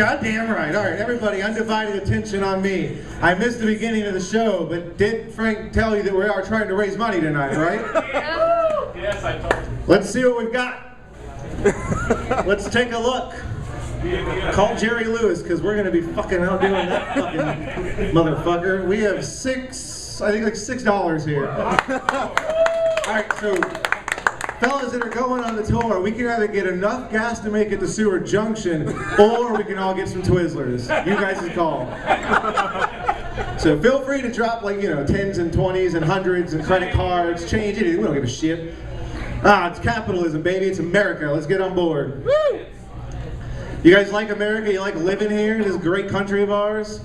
goddamn right. All right, everybody, undivided attention on me. I missed the beginning of the show, but did Frank tell you that we are trying to raise money tonight, right? Yes, I told you. Let's see what we've got. Let's take a look. Call Jerry Lewis because we're gonna be fucking out doing that fucking motherfucker. We have six, I think like six dollars here. All right, so fellas that are going on the tour, we can either get enough gas to make it to Seward Junction, or we can all get some Twizzlers. You guys' call. So feel free to drop like, you know, tens and twenties and hundreds and credit cards, change it. We don't give a shit. Ah, it's capitalism, baby. It's America. Let's get on board. You guys like America? You like living here in this great country of ours?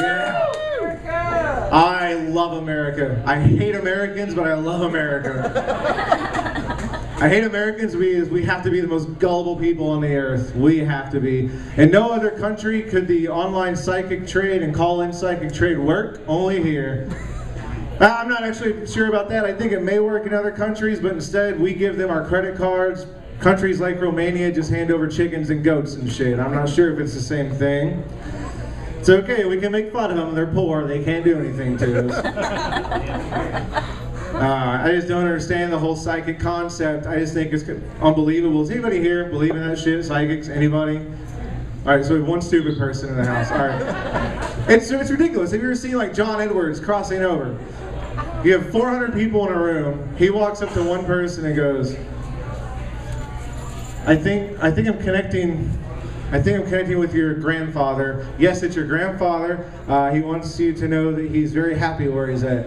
Yeah. America! I love America. I hate Americans, but I love America. I hate Americans because we have to be the most gullible people on the earth. We have to be. In no other country could the online psychic trade and call-in psychic trade work. Only here. Uh, I'm not actually sure about that. I think it may work in other countries, but instead we give them our credit cards. Countries like Romania just hand over chickens and goats and shit. I'm not sure if it's the same thing. It's okay, we can make fun of them. They're poor, they can't do anything to us. Uh, I just don't understand the whole psychic concept. I just think it's unbelievable. Is anybody here believe in that shit? Psychics? Anybody? All right, so we have one stupid person in the house. All right, it's it's ridiculous. Have you ever seen like John Edwards crossing over? You have 400 people in a room. He walks up to one person and goes, "I think I think I'm connecting." I think I'm connecting with your grandfather. Yes, it's your grandfather. Uh, he wants you to know that he's very happy where he's at.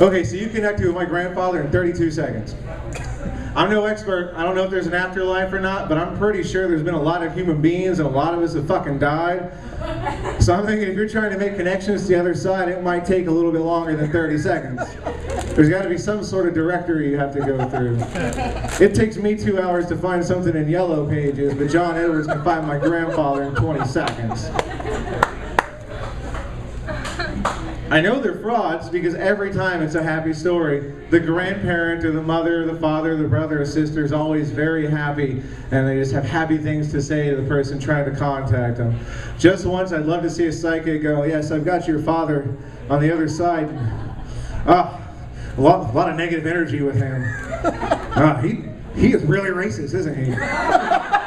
Okay, so you connected with my grandfather in 32 seconds. I'm no expert. I don't know if there's an afterlife or not, but I'm pretty sure there's been a lot of human beings and a lot of us have fucking died. So I'm thinking if you're trying to make connections to the other side, it might take a little bit longer than 30 seconds. There's got to be some sort of directory you have to go through. It takes me two hours to find something in yellow pages, but John Edwards can find my grandfather in 20 seconds. I know they're frauds because every time it's a happy story, the grandparent or the mother or the father, or the brother or sister is always very happy and they just have happy things to say to the person trying to contact them. Just once, I'd love to see a psychic go, Yes, I've got your father on the other side. Ah, a lot, a lot of negative energy with him. Ah, he, he is really racist, isn't he?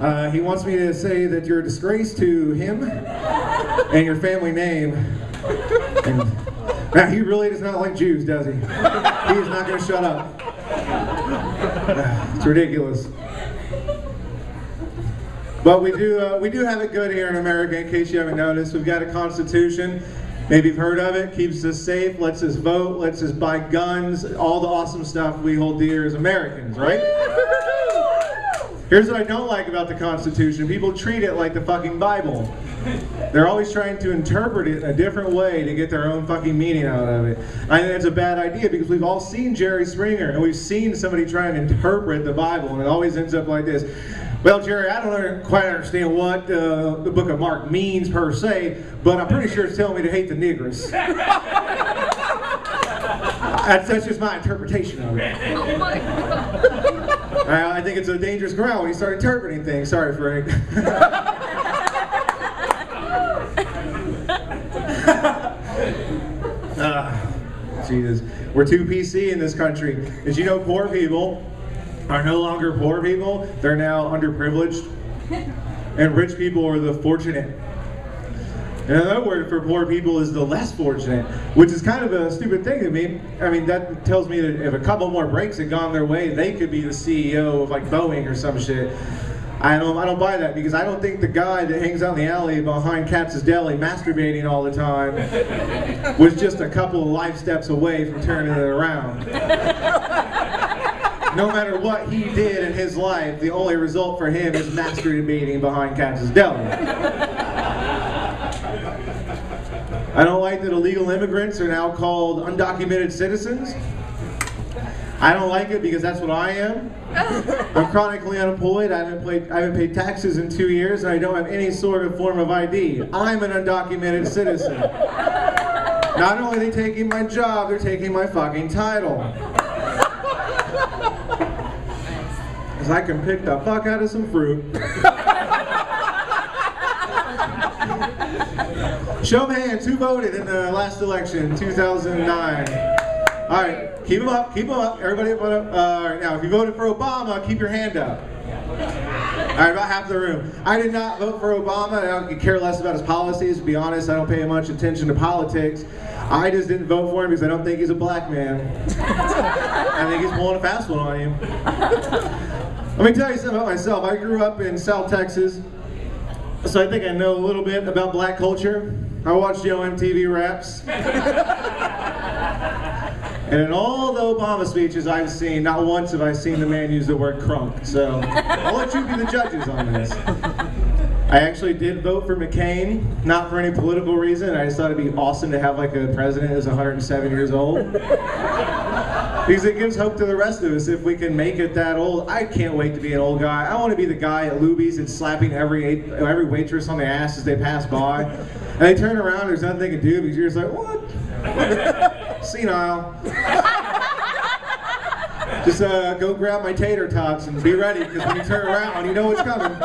Uh, he wants me to say that you're a disgrace to him and your family name. Man, he really does not like Jews, does he? He is not going to shut up. It's ridiculous. But we do, uh, we do have it good here in America, in case you haven't noticed. We've got a constitution. Maybe you've heard of it. Keeps us safe, lets us vote, lets us buy guns, all the awesome stuff we hold dear as Americans, right? Here's what I don't like about the Constitution. People treat it like the fucking Bible. They're always trying to interpret it in a different way to get their own fucking meaning out of it. I think that's a bad idea because we've all seen Jerry Springer and we've seen somebody try and interpret the Bible and it always ends up like this. Well, Jerry, I don't quite understand what uh, the book of Mark means per se, but I'm pretty sure it's telling me to hate the niggers. That's, that's just my interpretation of it. Oh my god. I I think it's a dangerous ground when you start interpreting things. Sorry, Frank. Ah, Jesus. We're too PC in this country. Did you know poor people are no longer poor people? They're now underprivileged. And rich people are the fortunate. And another word for poor people is the less fortunate, which is kind of a stupid thing to me. I mean, that tells me that if a couple more breaks had gone their way, they could be the CEO of like Boeing or some shit. I don't, I don't buy that because I don't think the guy that hangs out in the alley behind Katz's Deli masturbating all the time was just a couple of life steps away from turning it around. No matter what he did in his life, the only result for him is masturbating behind Katz's Deli. I don't like that illegal immigrants are now called undocumented citizens. I don't like it because that's what I am. I'm chronically unemployed. I haven't, paid, I haven't paid taxes in two years, and I don't have any sort of form of ID. I'm an undocumented citizen. Not only are they taking my job, they're taking my fucking title. Because I can pick the fuck out of some fruit. Show of hands, who voted in the last election, 2009? All right, keep them up, keep them up. Everybody put up. Uh, right, now, if you voted for Obama, keep your hand up. All right, about half the room. I did not vote for Obama. I don't care less about his policies. To be honest, I don't pay much attention to politics. I just didn't vote for him because I don't think he's a black man. I think he's pulling a fast one on you. Let me tell you something about myself. I grew up in South Texas, so I think I know a little bit about black culture. I watched Yo MTV Raps. And in all the Obama speeches I've seen, not once have I seen the man use the word crunk. So I'll let you be the judges on this. I actually did vote for McCain, not for any political reason. I just thought it'd be awesome to have like a president who's 107 years old. Because it gives hope to the rest of us if we can make it that old. I can't wait to be an old guy. I want to be the guy at Luby's that's slapping every every waitress on the ass as they pass by. And they turn around, there's nothing they can do because you're just like, what? Senile. Just uh, go grab my tater tots and be ready because when you turn around, you know what's coming.